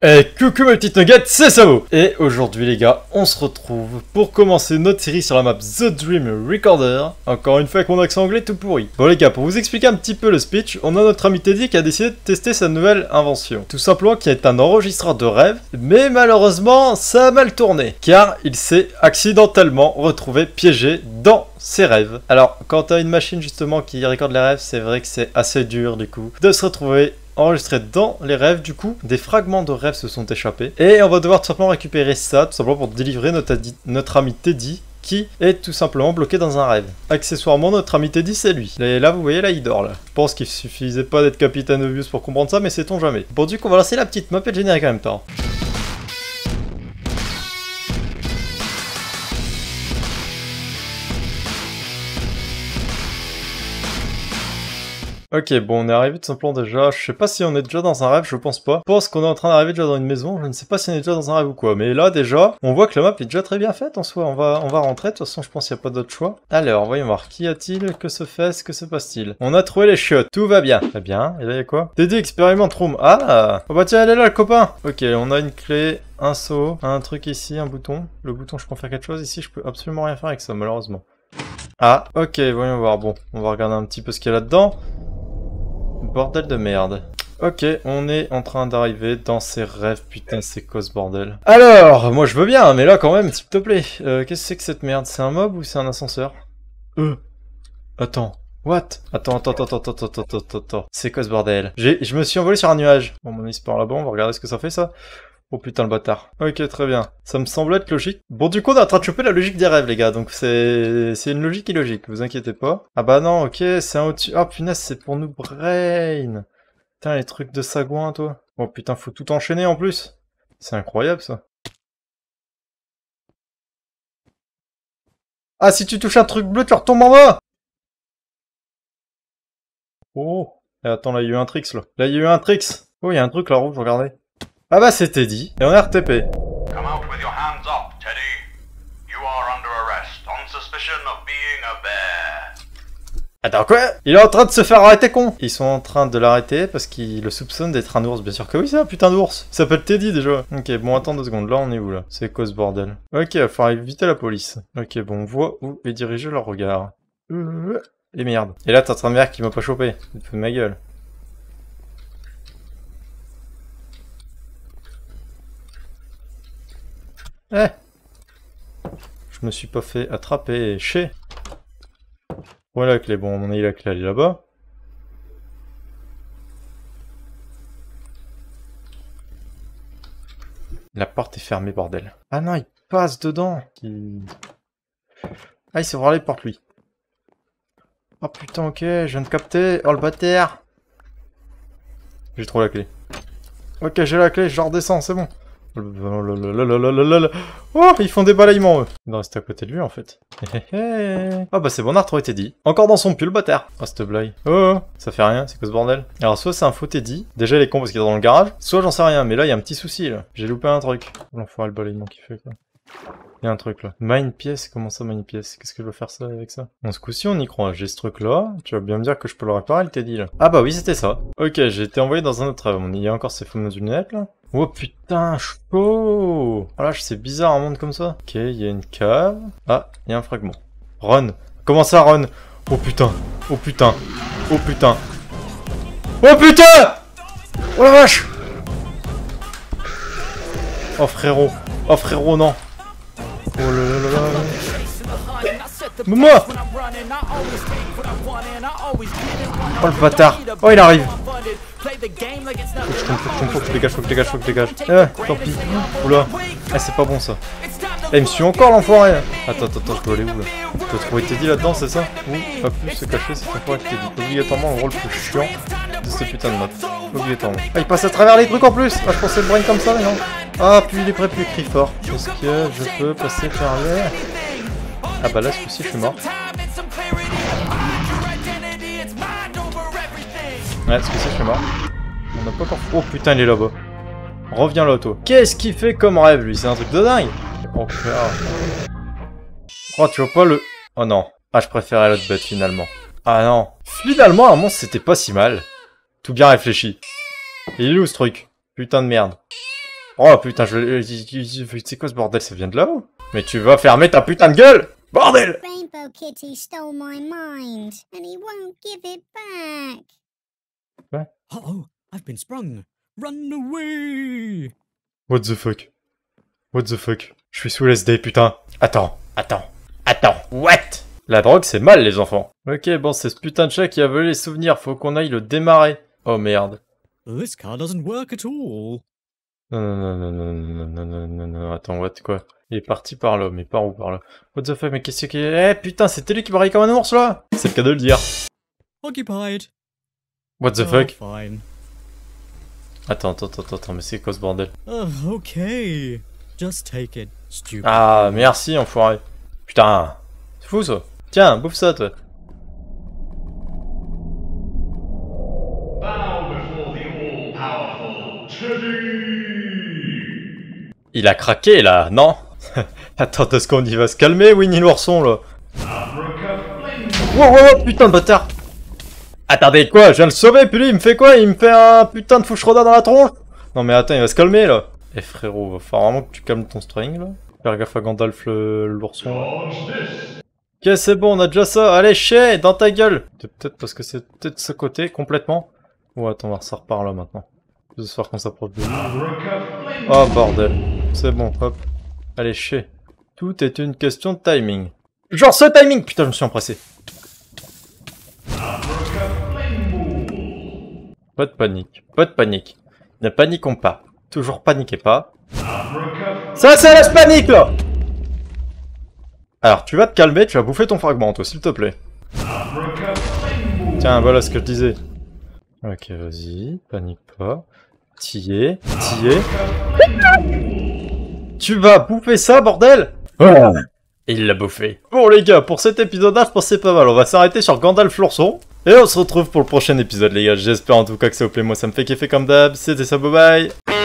Et coucou mes petites nuggets, c'est Savo Et aujourd'hui les gars, on se retrouve pour commencer notre série sur la map The Dream Recorder. Encore une fois avec mon accent anglais tout pourri. Bon les gars, pour vous expliquer un petit peu le speech, on a notre ami Teddy qui a décidé de tester sa nouvelle invention. Tout simplement qui est un enregistreur de rêve, mais malheureusement ça a mal tourné. Car il s'est accidentellement retrouvé piégé dans ses rêves. Alors, quand t'as une machine justement qui recorde les rêves, c'est vrai que c'est assez dur du coup de se retrouver enregistré dans les rêves du coup. Des fragments de rêves se sont échappés. Et on va devoir tout simplement récupérer ça, tout simplement pour délivrer notre, ami Teddy qui est tout simplement bloqué dans un rêve. Accessoirement, notre ami Teddy, c'est lui. Et là, vous voyez, là, il dort. Je pense qu'il suffisait pas d'être Capitaine Obvious pour comprendre ça, mais c'est-on jamais. Bon, du coup, on va lancer la petite map et le générique en même temps. Ok, bon, on est arrivé tout simplement déjà. Je sais pas si on est déjà dans un rêve, je pense pas. Je pense qu'on est en train d'arriver déjà dans une maison. Je ne sais pas si on est déjà dans un rêve ou quoi. Mais là, déjà, on voit que la map est déjà très bien faite en soi. On va, on va rentrer. De toute façon, je pense qu'il n'y a pas d'autre choix. Alors, voyons voir. Qui a-t-il? Que se fait-ce Que se passe-t-il? On a trouvé les chiottes. Tout va bien. Très bien. Et là, il y a quoi? Teddy expérimente room. Ah Oh bah tiens, elle est là, le copain Ok, on a une clé un saut, un truc ici, un bouton. Le bouton, je peux faire quelque chose. Ici, je peux absolument rien faire avec ça, malheureusement. Ah, ok, voyons voir. Bon, on va regarder un petit peu ce qu'il y a là-dedans. Bordel de merde. Ok, on est en train d'arriver dans ses rêves, putain c'est quoi ce bordel. Alors, moi je veux bien, mais là quand même, s'il te plaît, euh, qu'est-ce que c'est que cette merde? C'est un mob ou c'est un ascenseur? Euh, attends, what? Attends, attends, attends, attends, attends, attends, attends, c'est quoi ce bordel Je me suis envolé sur un nuage. Bon, mon est par là-bas, on va regarder ce que ça fait ça. Oh putain le bâtard. Ok très bien. Ça me semble être logique. Bon du coup on est en train de choper la logique des rêves les gars. Donc c'est c'est une logique illogique. Vous inquiétez pas. Ah bah non ok c'est un au-dessus. Oh punaise c'est pour nous brain. Putain les trucs de sagouin toi. Oh putain faut tout enchaîner en plus. C'est incroyable ça. Ah si tu touches un truc bleu tu retombes en bas Oh. Et attends là il y a eu un tricks là. Là il y a eu un tricks. Oh il y a un truc là rouge regardez. Ah bah c'était dit, et on est RTP. Come out with your hands up, Teddy. You are under arrest on suspicion of being a bear. Attends quoi? Il est en train de se faire arrêter con Ils sont en train de l'arrêter parce qu'ils le soupçonnent d'être un ours. Bien sûr que oui, c'est un putain d'ours. Il s'appelle Teddy déjà. Ok, bon attends deux secondes. Là on est où là? C'est quoi ce bordel? Ok, il va falloir éviter la police. Ok, bon on voit où est dirigé leur regard. Euh, et merde. Et là t'es en train de dire qu'il m'a pas chopé. Il te de ma gueule. Eh Je me suis pas fait attraper chez... Voilà la clé, bon on a eu la clé, elle est là-bas. La porte est fermée, bordel. Ah non, il passe dedans Ah, il s'est ouvert les portes, lui. Oh putain, ok, je viens de capter. Oh, le bâtard J'ai trop la clé. Ok, j'ai la clé, je redescends, c'est bon. Oh, ils font des balayements, eux. Il doit rester à côté de lui, en fait. Ah bah c'est bon, on a retrouvé Teddy. Encore dans son pull, bâtard. Oh, cette blague. Oh, ça fait rien, c'est quoi ce bordel? Alors, soit c'est un faux Teddy. Déjà, il est con parce qu'il est dans le garage. Soit j'en sais rien, mais là, il y a un petit souci, là. J'ai loupé un truc. L'enfoiré, le balayement qu'il fait, quoi. Il y a un truc là. Mine pièce, comment ça mine pièce? Qu'est-ce que je veux faire ça avec ça? Bon, ce coup-ci on y croit. J'ai ce truc là. Tu vas bien me dire que je peux le réparer le Teddy là. Ah bah oui c'était ça. Ok, j'ai été envoyé dans un autre rêve. Il y a encore ces fameuses lunettes là. Oh putain, chaud Oh là, c'est bizarre un monde comme ça. Ok, il y a une cave. Ah, il y a un fragment. Run Comment ça run? Oh putain Oh putain Oh putain Oh putain Oh la vache Oh frérot Oh frérot non Oh là là là là Moi Oh le bâtard Oh il arrive Faut que je tombe, faut que je tombe, faut que je dégage, faut que je dégage, faut que je dégage. Eh, tant pis. Oula. Eh, c'est pas bon ça. Eh, il me suit encore l'enfoiré Attends, attends, attends, je peux aller où là Je peux trouver Teddy là-dedans, c'est ça Ou pas plus se cacher, c'est pas avec Teddy. Obligatoirement, le rôle plus chiant de ce putain de map. Obligatoirement. Ah, il passe à travers les trucs en plus Ah, je pensais le brain comme ça, mais non. Ah, puis il est prêt, crie fort. Est-ce que je peux passer par là? Ah bah là, ce coup-ci, je suis mort. Ouais, ce coup-ci, je suis mort. On n'a pas encore... Oh putain, il est là-bas. Reviens toi. Qu'est-ce qu'il fait comme rêve, lui? C'est un truc de dingue Oh, oh, tu vois pas le... Oh non. Ah, je préférais l'autre bête, finalement. Ah non. Finalement, un monstre, c'était pas si mal. Tout bien réfléchi. Il est où, ce truc? Putain de merde. Oh putain, je... C'est quoi ce bordel? Ça vient de là-haut? Mais tu vas fermer ta putain de gueule Bordel Rainbow Kitty stole my mind, and he won't give it back. Uh-oh, I've been sprung. Run away! What the fuck? What the fuck? Je suis sous l'SD, putain. Attends, attends, attends. What? La drogue, c'est mal, les enfants. Ok, bon, c'est ce putain de chat qui a volé les souvenirs. Faut qu'on aille le démarrer. Oh merde. This car doesn't work at all. Non, non, non, non, non, non, non, non, non, attends, what, quoi Il est parti par là, mais par où, par là What the fuck, mais qu'est-ce qui est... Eh, putain, c'était lui qui braille comme un ours, là C'est le cas de le dire. Occupied. What the Oh, fuck. Attends, attends, attends, attends, mais c'est quoi ce bordel Oh, okay. Just take it, stupid. Ah, merci, enfoiré. Putain, c'est fou, ça. Tiens, bouffe ça, toi. Bow before the all-powerful Teddy! Il a craqué, là, non Attends, est-ce qu'on y va se calmer, Winnie l'ourson, là Wow, wow, wow, putain de bâtard Attendez, quoi Je viens le sauver, puis lui, il me fait quoi? Il me fait un putain de foucheroda dans la tronche? Non mais attends, il va se calmer, là Eh frérot, va falloir vraiment que tu calmes ton string, là Faire gaffe à Gandalf, l'ourson! Ok, c'est bon, on a déjà ça. Allez, chais, dans ta gueule C'est peut-être parce que c'est peut-être de ce côté, complètement. Oh, attends, on va ressortir par là, maintenant. Je vais voir qu'on s'approche de Oh, bordel. C'est bon, hop. Allez, chais. Tout est une question de timing. Genre ce timing Putain, je me suis empressé. Pas de panique, pas de panique. Ne paniquons pas. Toujours paniquez pas. Ça, c'est la panique, là Alors, tu vas te calmer, tu vas bouffer ton fragment, toi, s'il te plaît. Tiens, voilà ce que je disais. Ok, vas-y, panique pas. T'y es. Tu vas bouffer ça, bordel Et il l'a bouffé. Bon les gars, pour cet épisode-là, je pense que c'est pas mal. On va s'arrêter sur Gandalf l'ourson. Et on se retrouve pour le prochain épisode, les gars. J'espère en tout cas que ça vous plaît. Moi, ça me fait kiffer comme d'hab. C'était ça, bye bye